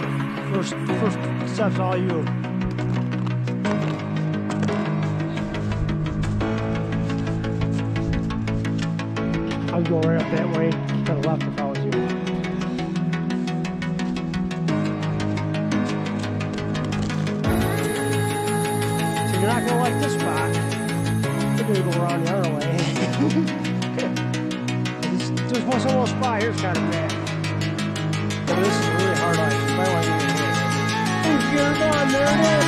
first first step's all you. I would go right up that way to the left if I was you. So you're not gonna like this spot. You're gonna go around the other way. There's one little spot here's kind of bad. It on, there it is.